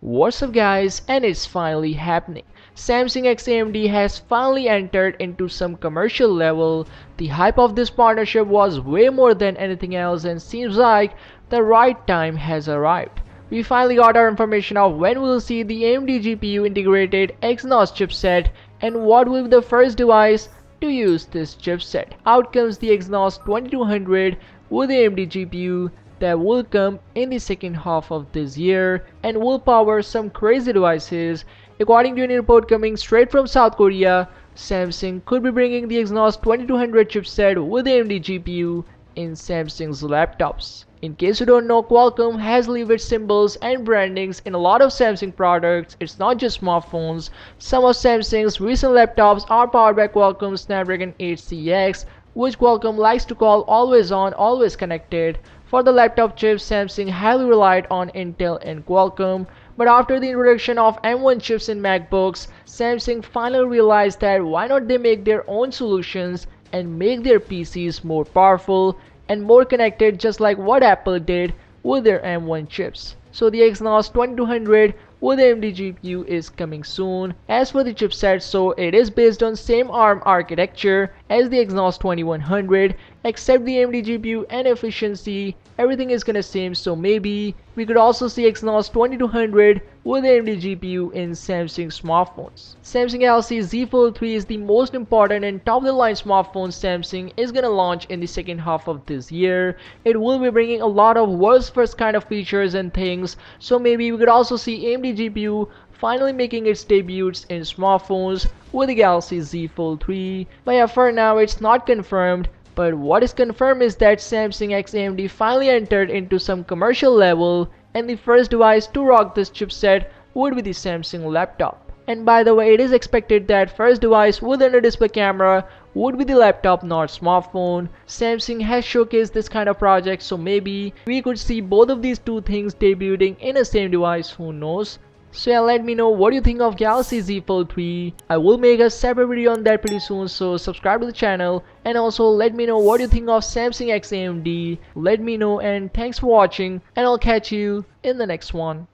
What's up guys and it's finally happening. Samsung X AMD has finally entered into some commercial level. The hype of this partnership was way more than anything else and seems like the right time has arrived. We finally got our information of when we'll see the AMD GPU integrated Exynos chipset and what will be the first device to use this chipset. Out comes the Exynos 2200 with the AMD GPU that will come in the second half of this year and will power some crazy devices. According to a report coming straight from South Korea, Samsung could be bringing the Exynos 2200 chipset with AMD GPU in Samsung's laptops. In case you don't know, Qualcomm has leveraged symbols and brandings in a lot of Samsung products. It's not just smartphones. Some of Samsung's recent laptops are powered by Qualcomm Snapdragon 8 CX, which Qualcomm likes to call always on, always connected. For the laptop chips, Samsung highly relied on Intel and Qualcomm, but after the introduction of M1 chips in MacBooks, Samsung finally realized that why not they make their own solutions and make their PCs more powerful and more connected just like what Apple did with their M1 chips. So the Exynos 2200 with AMD GPU is coming soon. As for the chipset, so it is based on same ARM architecture as the Exynos 2100 except the AMD GPU and efficiency everything is gonna same so maybe we could also see Exynos 2200 with AMD GPU in Samsung smartphones. Samsung Galaxy Z Fold 3 is the most important and top of the line smartphone Samsung is gonna launch in the second half of this year. It will be bringing a lot of world's first kind of features and things so maybe we could also see AMD GPU finally making its debuts in smartphones with the Galaxy Z Fold 3. But yeah, for now it's not confirmed but what is confirmed is that Samsung X AMD finally entered into some commercial level and the first device to rock this chipset would be the Samsung laptop. And by the way, it is expected that first device with under display camera would be the laptop not smartphone. Samsung has showcased this kind of project so maybe we could see both of these two things debuting in a same device who knows. So yeah, let me know what you think of Galaxy Z Fold 3. I will make a separate video on that pretty soon, so subscribe to the channel. And also let me know what you think of Samsung X AMD. Let me know and thanks for watching and I'll catch you in the next one.